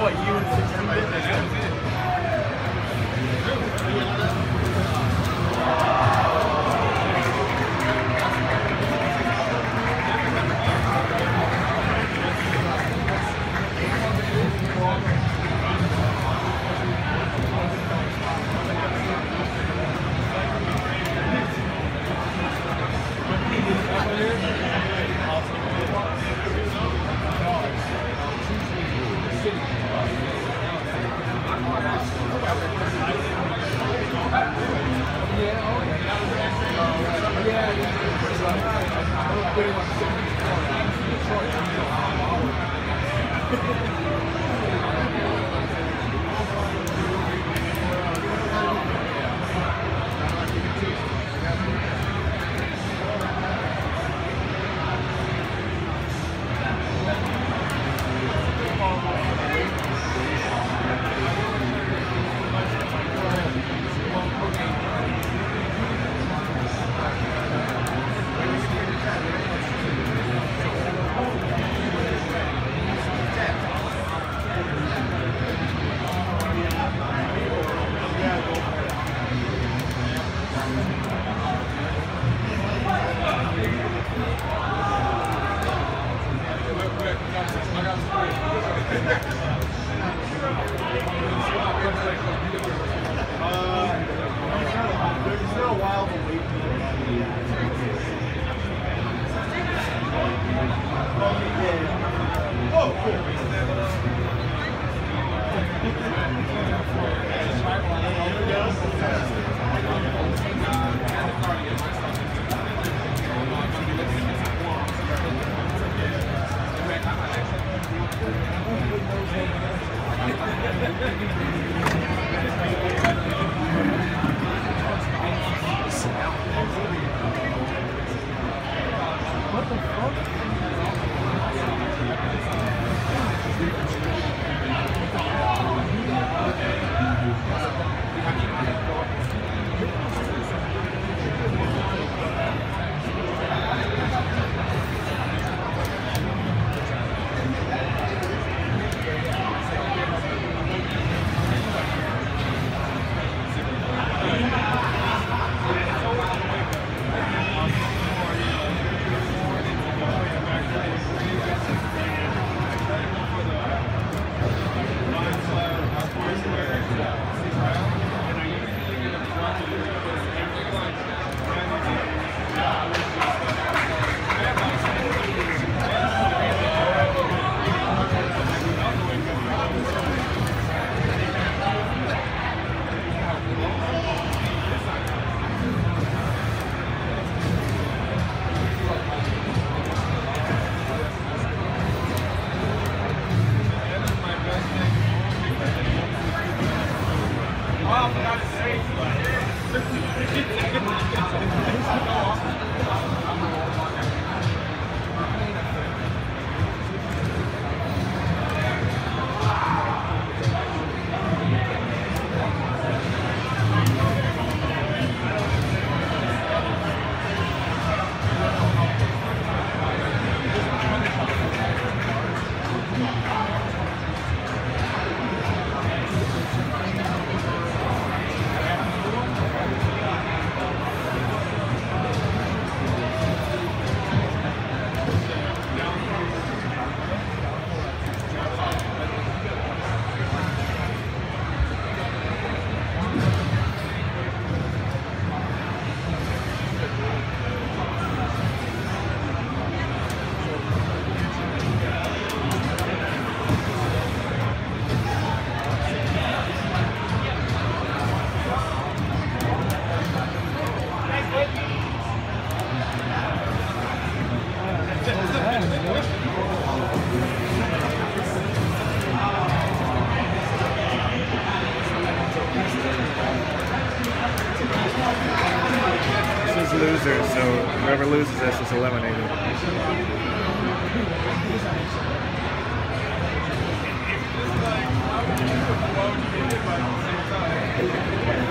what, you and 16 This Whoever loses this is eliminated.